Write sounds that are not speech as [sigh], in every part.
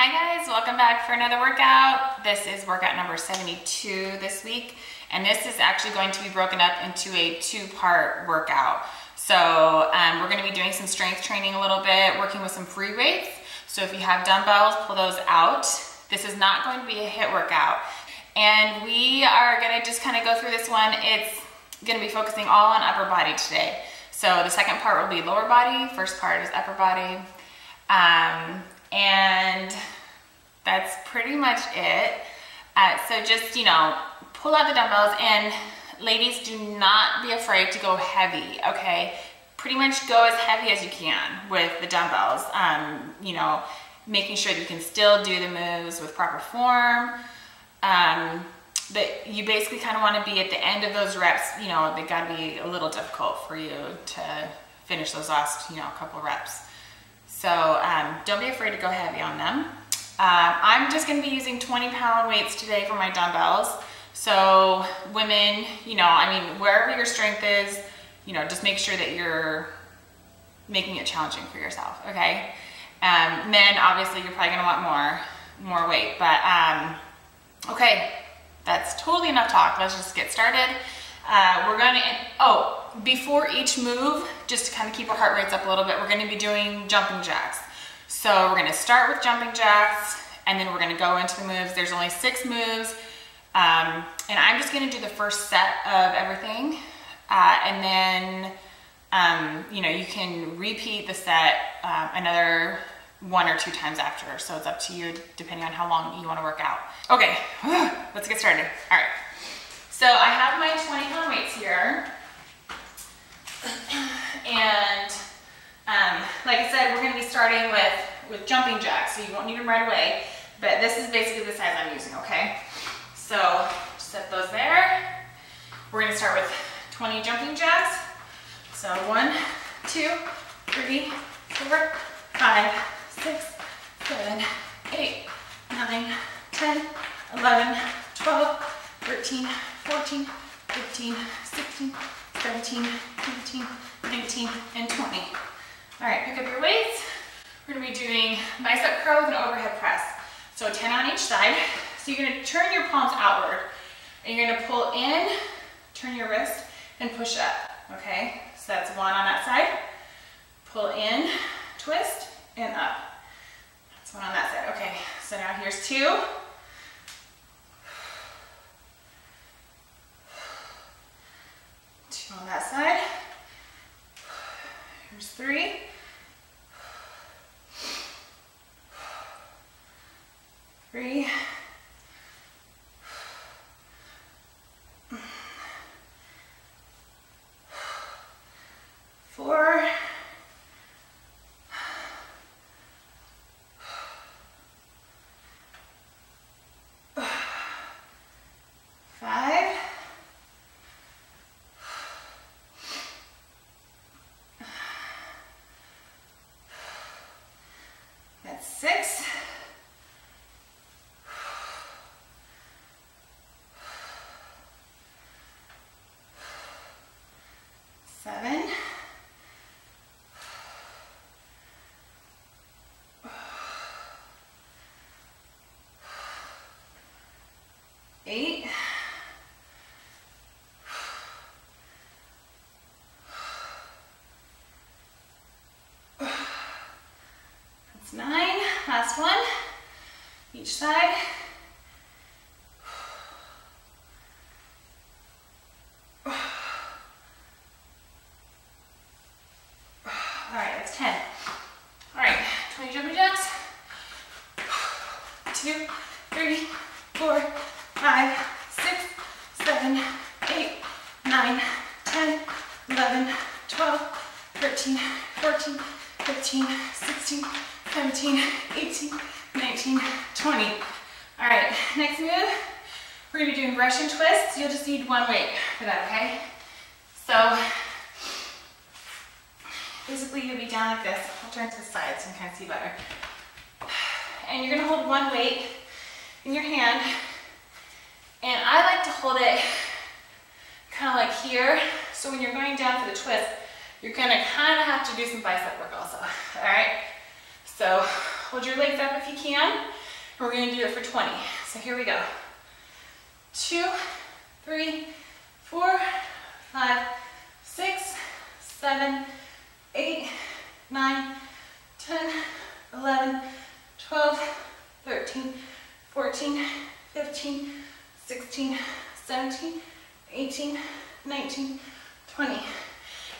Hi guys, welcome back for another workout. This is workout number 72 this week, and this is actually going to be broken up into a two-part workout. So um, we're gonna be doing some strength training a little bit, working with some free weights. So if you have dumbbells, pull those out. This is not going to be a HIIT workout. And we are gonna just kind of go through this one. It's gonna be focusing all on upper body today. So the second part will be lower body, first part is upper body. Um, and that's pretty much it. Uh, so just, you know, pull out the dumbbells and ladies, do not be afraid to go heavy, okay? Pretty much go as heavy as you can with the dumbbells. Um, you know, making sure that you can still do the moves with proper form. Um, but you basically kind of want to be at the end of those reps, you know, they got to be a little difficult for you to finish those last, you know, couple reps. So um, don't be afraid to go heavy on them. Uh, I'm just gonna be using 20 pound weights today for my dumbbells. So women, you know, I mean, wherever your strength is, you know, just make sure that you're making it challenging for yourself, okay? Um, men, obviously, you're probably gonna want more, more weight, but um, okay, that's totally enough talk. Let's just get started. Uh, we're gonna, oh, before each move, just to kind of keep our heart rates up a little bit, we're gonna be doing jumping jacks. So we're gonna start with jumping jacks, and then we're gonna go into the moves. There's only six moves, um, and I'm just gonna do the first set of everything, uh, and then, um, you know, you can repeat the set um, another one or two times after. So it's up to you, depending on how long you wanna work out. Okay, [sighs] let's get started. All right. So I have my 20 pound weights here. And um, like I said, we're gonna be starting with, with jumping jacks, so you won't need them right away. But this is basically the size I'm using, okay? So set those there. We're gonna start with 20 jumping jacks. So one, two, three, four, five, six, seven, eight, nine, 10, 11, 12, 13, 14, 15, 16, 17, 18, 19, and 20. All right, pick up your weights. We're gonna be doing bicep curls and overhead press. So 10 on each side. So you're gonna turn your palms outward and you're gonna pull in, turn your wrist, and push up, okay? So that's one on that side. Pull in, twist, and up. That's one on that side. Okay, so now here's two. On that side. Here's three. Three. Four. Six. Seven. Eight. That's nine. Last one, each side. All right, that's 10. All right, 20 jumping jacks. Two, three, four, five, six, seven, eight, nine, 10, 11, 12, 13, 14, 15, 16, 17, 18, 19, 20. All right, next move, we're gonna be doing Russian twists. You'll just need one weight for that, okay? So, basically you'll be down like this. I'll turn to the side so you can kind of see better. And you're gonna hold one weight in your hand. And I like to hold it kind of like here. So when you're going down for the twist, you're gonna kind of have to do some bicep work also, all right? So Hold your legs up if you can. We're gonna do it for 20. So here we go. Two, three, four, five, six, seven, eight, nine, 10, 11, 12, 13, 14, 15, 16, 17, 18, 19, 20.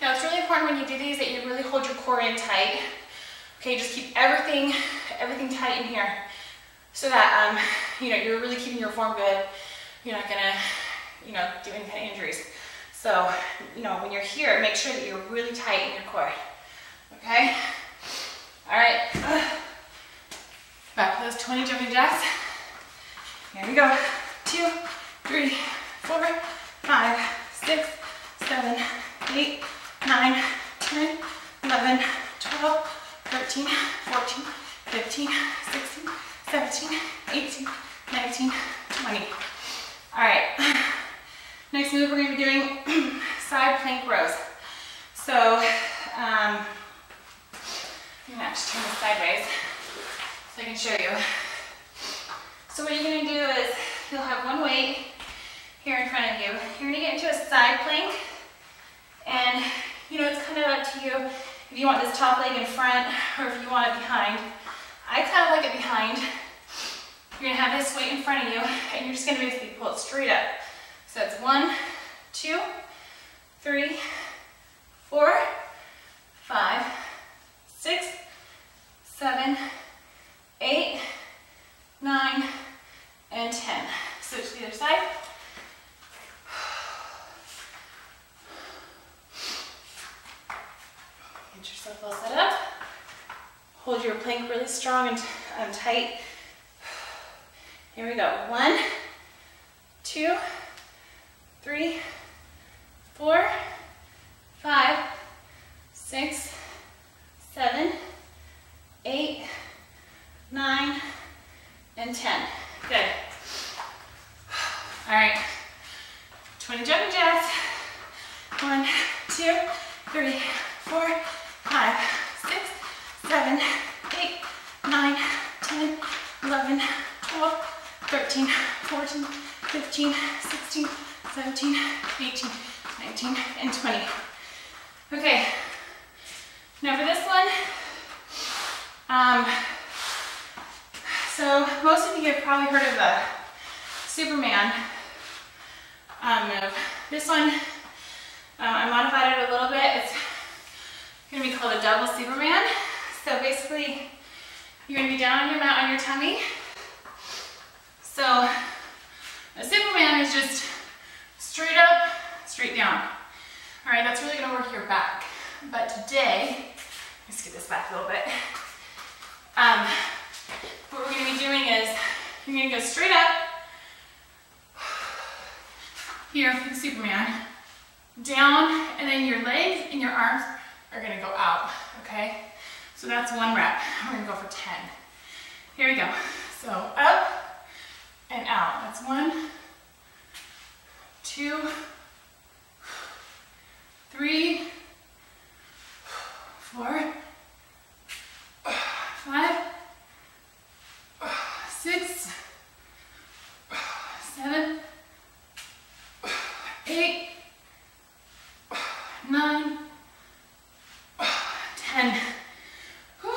Now it's really important when you do these that you really hold your core in tight. Okay, just keep everything, everything tight in here so that, um, you know, you're really keeping your form good. You're not gonna, you know, do any kind of injuries. So, you know, when you're here, make sure that you're really tight in your core. Okay? All right. Back to those 20 jumping jacks. Here we go. Two, three, four, five, six, seven, eight, nine, 10, 11, 12, 13, 14, 15, 16, 17, 18, 19, 20. All right. Next move, we're gonna be doing [clears throat] side plank rows. So, um, I'm gonna actually turn this sideways so I can show you. So what you're gonna do is you'll have one weight here in front of you. You're gonna get into a side plank and you know, it's kind of up to you if you want this top leg in front or if you want it behind. I kind of like it behind. You're gonna have this weight in front of you and you're just gonna basically pull it straight up. So that's one, two, three, four, five, six, seven, eight, nine, and 10. Switch to the other side. Get yourself all set up. Hold your plank really strong and um, tight. Here we go. One, two, three, four, five, six, seven, eight, nine, and 10. Good. All right. 20 jumping jacks. One, two, three, four, five, six, seven, eight, nine, 10, 11, 12, 13, 14, 15, 16, 17, 18, 19, and 20. Okay. Now for this one, um, so most of you have probably heard of the Superman um, move. This one, uh, I modified it a little bit. It's gonna be called a double Superman. So basically, you're gonna be down on your mat on your tummy. So a Superman is just straight up, straight down. All right, that's really gonna work your back. But today, let's get this back a little bit. Um, what we're gonna be doing is, you're gonna go straight up, here Superman, down, and then your legs and your arms are gonna go out, okay? So that's one rep. We're gonna go for 10. Here we go. So up and out. That's one, two, three, four, five, six, seven, eight, nine, ten. Whew. All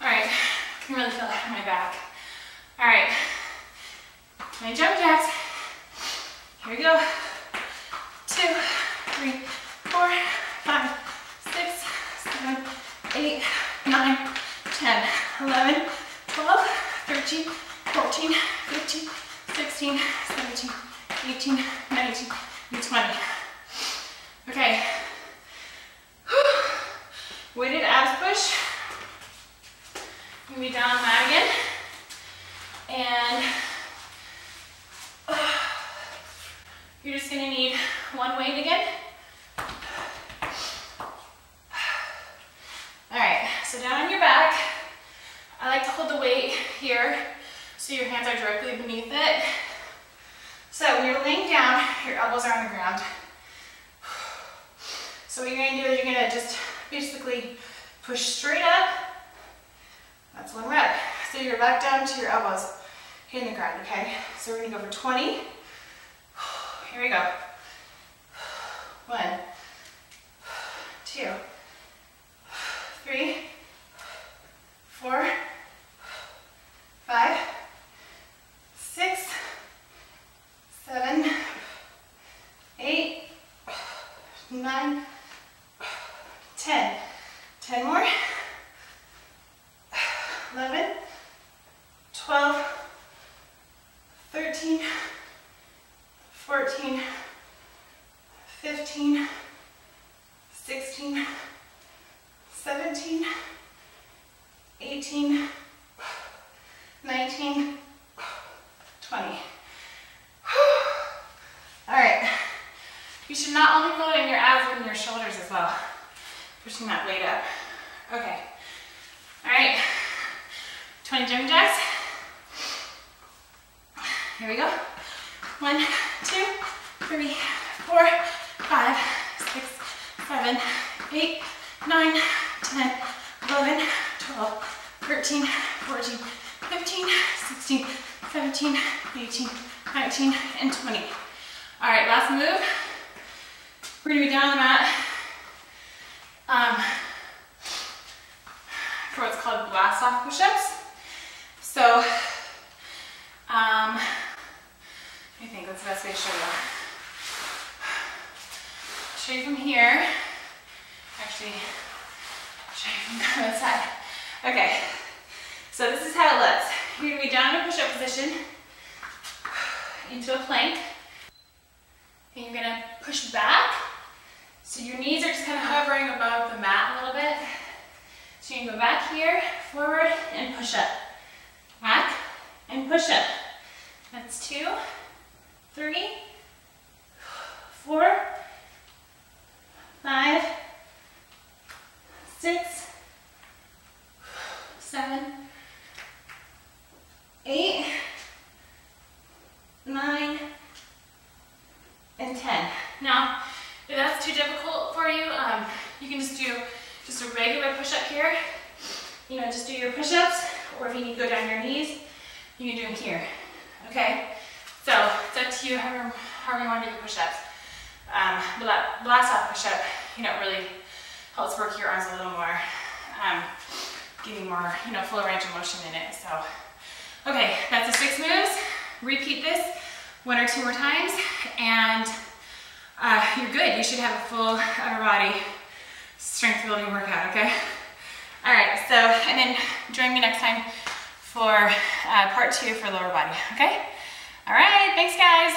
right, I can really feel that in my back. All right, my jump jacks. Here we go. Two, three, four, five, six, seven, eight, nine, 10, 11, 12, 13, 14, 15, 16, 17, 18, 19, and 20. Okay. Weighted abs push. Gonna be down on mat again. And uh, you're just gonna need one weight again. All right, so down on your back. I like to hold the weight here so your hands are directly beneath it. So when you're laying down, your elbows are on the ground. So what you're gonna do is you're gonna just push straight up. That's one rep. So you're back down to your elbows. Hitting the ground, okay? So we're gonna go for 20. [sighs] Here we go. [sighs] One, [sighs] two, three, four, five, six, seven, eight, nine, ten. Ten more. 11, 12, 13, 14, 15, 16, 17, 18, 19, 20. [sighs] All right. You should not only feel it in your abs, but in your shoulders as well. Pushing that weight up. Okay. All right. 20 jumping jacks. Here we go. One, two, three, four, five, six, seven, eight, nine, 10, 11, 12, 13, 14, 15, 16, 17, 18, 19, and 20. All right, last move. We're gonna be down on the mat um, for what's called blast off push-ups. So, um, I think that's the best way to show you. Show you from here. Actually, show you from the other side. Okay, so this is how it looks. You're gonna be down in a push-up position into a plank. And you're gonna push back. So your knees are just kind of hovering above the mat a little bit. So you can go back here, forward, and push up. Back, and push up. That's two, three, four, five, six, seven, eight, nine, and 10. Now, if that's too difficult for you, um, you can just do just a regular push-up here. You know, just do your push-ups, or if you need to go down your knees, you can do them here, okay? So, it's up to you however, however you want to do the push-ups. Um, blast off push-up, you know, really helps work your arms a little more, um, giving more, you know, full range of motion in it, so. Okay, that's the six moves. Repeat this one or two more times, and uh, you're good. You should have a full upper body strength building workout, okay? All right, so, and then join me next time for uh, part two for lower body, okay? All right, thanks guys.